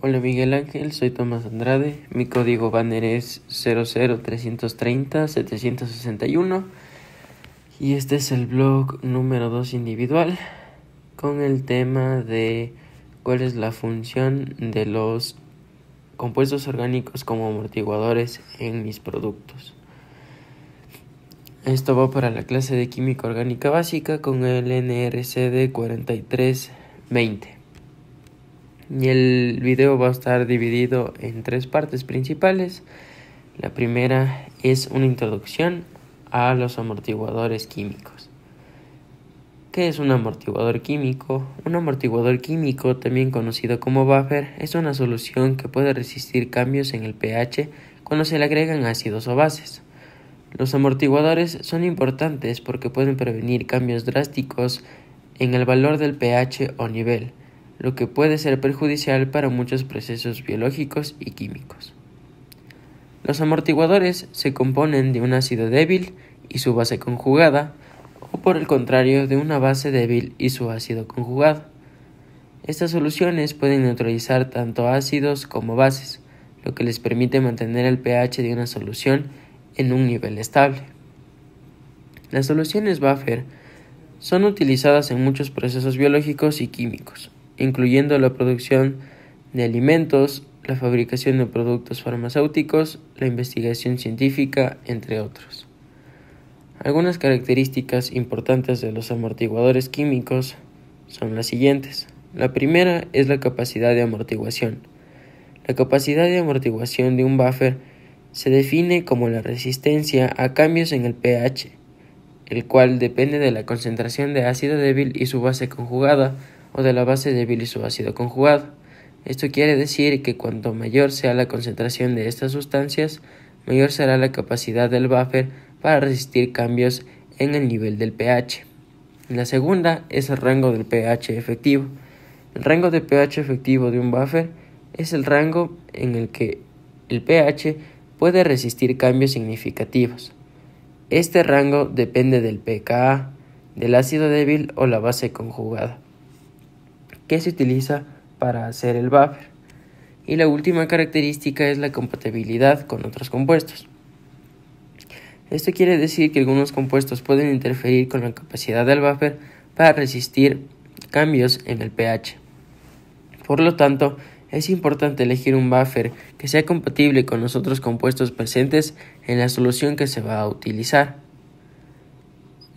Hola Miguel Ángel, soy Tomás Andrade. Mi código banner es 00330-761 y este es el blog número 2 individual con el tema de cuál es la función de los compuestos orgánicos como amortiguadores en mis productos. Esto va para la clase de química orgánica básica con el NRCD 4320. Y el video va a estar dividido en tres partes principales. La primera es una introducción a los amortiguadores químicos. ¿Qué es un amortiguador químico? Un amortiguador químico, también conocido como buffer, es una solución que puede resistir cambios en el pH cuando se le agregan ácidos o bases. Los amortiguadores son importantes porque pueden prevenir cambios drásticos en el valor del pH o nivel, lo que puede ser perjudicial para muchos procesos biológicos y químicos. Los amortiguadores se componen de un ácido débil y su base conjugada, o por el contrario de una base débil y su ácido conjugado. Estas soluciones pueden neutralizar tanto ácidos como bases, lo que les permite mantener el pH de una solución en un nivel estable. Las soluciones buffer son utilizadas en muchos procesos biológicos y químicos, incluyendo la producción de alimentos, la fabricación de productos farmacéuticos, la investigación científica, entre otros. Algunas características importantes de los amortiguadores químicos son las siguientes. La primera es la capacidad de amortiguación. La capacidad de amortiguación de un buffer se define como la resistencia a cambios en el pH, el cual depende de la concentración de ácido débil y su base conjugada, o de la base débil y su ácido conjugado. Esto quiere decir que cuanto mayor sea la concentración de estas sustancias, mayor será la capacidad del buffer para resistir cambios en el nivel del pH. La segunda es el rango del pH efectivo. El rango de pH efectivo de un buffer es el rango en el que el pH puede resistir cambios significativos. Este rango depende del pKa, del ácido débil o la base conjugada, que se utiliza para hacer el buffer. Y la última característica es la compatibilidad con otros compuestos. Esto quiere decir que algunos compuestos pueden interferir con la capacidad del buffer para resistir cambios en el pH. Por lo tanto, es importante elegir un buffer que sea compatible con los otros compuestos presentes en la solución que se va a utilizar.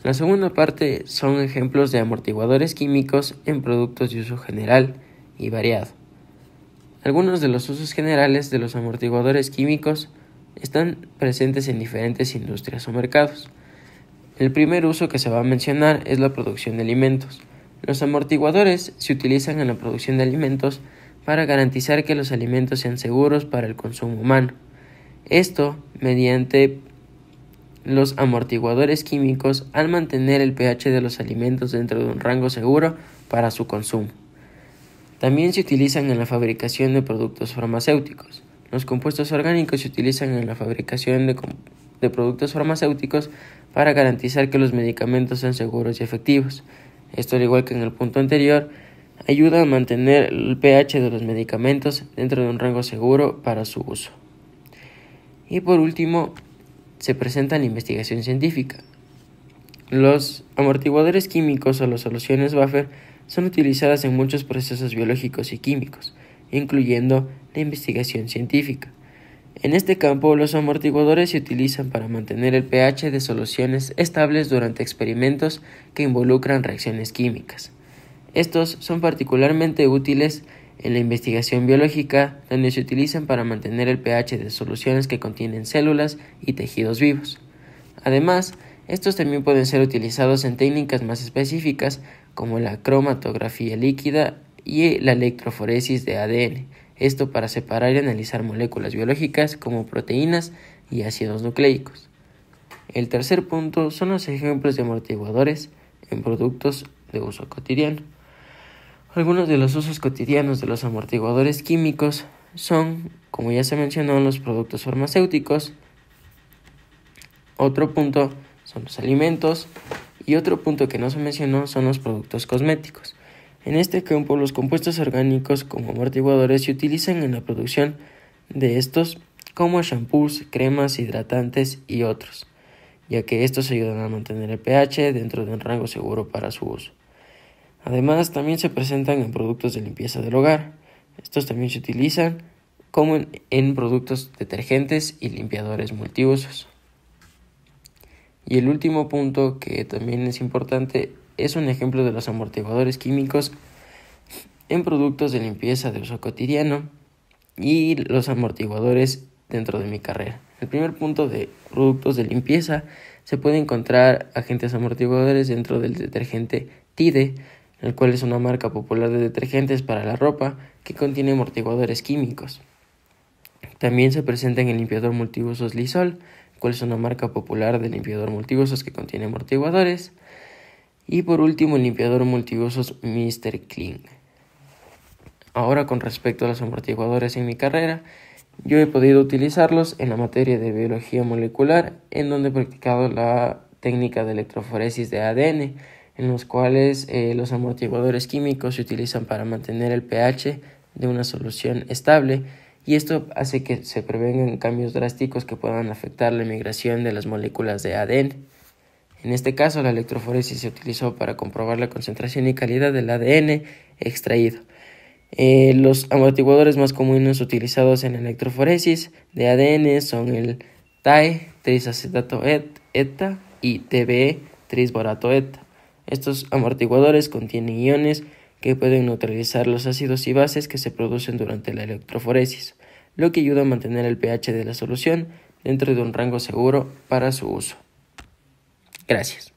La segunda parte son ejemplos de amortiguadores químicos en productos de uso general y variado. Algunos de los usos generales de los amortiguadores químicos están presentes en diferentes industrias o mercados. El primer uso que se va a mencionar es la producción de alimentos. Los amortiguadores se utilizan en la producción de alimentos para garantizar que los alimentos sean seguros para el consumo humano. Esto mediante los amortiguadores químicos al mantener el pH de los alimentos dentro de un rango seguro para su consumo. También se utilizan en la fabricación de productos farmacéuticos. Los compuestos orgánicos se utilizan en la fabricación de, de productos farmacéuticos para garantizar que los medicamentos sean seguros y efectivos. Esto, al igual que en el punto anterior, ayuda a mantener el pH de los medicamentos dentro de un rango seguro para su uso. Y por último, se presenta la investigación científica. Los amortiguadores químicos o las soluciones buffer son utilizadas en muchos procesos biológicos y químicos, incluyendo la investigación científica. En este campo, los amortiguadores se utilizan para mantener el pH de soluciones estables durante experimentos que involucran reacciones químicas. Estos son particularmente útiles en la investigación biológica, donde se utilizan para mantener el pH de soluciones que contienen células y tejidos vivos. Además, estos también pueden ser utilizados en técnicas más específicas como la cromatografía líquida y la electroforesis de ADN, esto para separar y analizar moléculas biológicas como proteínas y ácidos nucleicos. El tercer punto son los ejemplos de amortiguadores en productos de uso cotidiano. Algunos de los usos cotidianos de los amortiguadores químicos son, como ya se mencionó, los productos farmacéuticos. Otro punto son los alimentos. Y otro punto que no se mencionó son los productos cosméticos. En este campo, los compuestos orgánicos como amortiguadores se utilizan en la producción de estos como shampoos, cremas, hidratantes y otros, ya que estos ayudan a mantener el pH dentro de un rango seguro para su uso. Además, también se presentan en productos de limpieza del hogar. Estos también se utilizan como en, productos detergentes y limpiadores multiusos. Y el último punto que también es importante es un ejemplo de los amortiguadores químicos en productos de limpieza de uso cotidiano y los amortiguadores dentro de mi carrera. El primer punto de productos de limpieza se puede encontrar agentes amortiguadores dentro del detergente Tide, el cual es una marca popular de detergentes para la ropa que contiene amortiguadores químicos. También se presenta en el limpiador multiusos Lysol, cual es una marca popular de limpiador multiusos que contiene amortiguadores. Y por último, el limpiador multiusos Mr. Clean. Ahora, con respecto a los amortiguadores en mi carrera, yo he podido utilizarlos en la materia de biología molecular, en donde he practicado la técnica de electroforesis de ADN, en los cuales eh, los amortiguadores químicos se utilizan para mantener el pH de una solución estable y esto hace que se prevengan cambios drásticos que puedan afectar la migración de las moléculas de ADN. En este caso, la electroforesis se utilizó para comprobar la concentración y calidad del ADN extraído. Eh, los amortiguadores más comunes utilizados en electroforesis de ADN son el TAE, trisacetato ETA y TBE, trisborato ETA. Estos amortiguadores contienen iones que pueden neutralizar los ácidos y bases que se producen durante la electroforesis, lo que ayuda a mantener el pH de la solución dentro de un rango seguro para su uso. Gracias.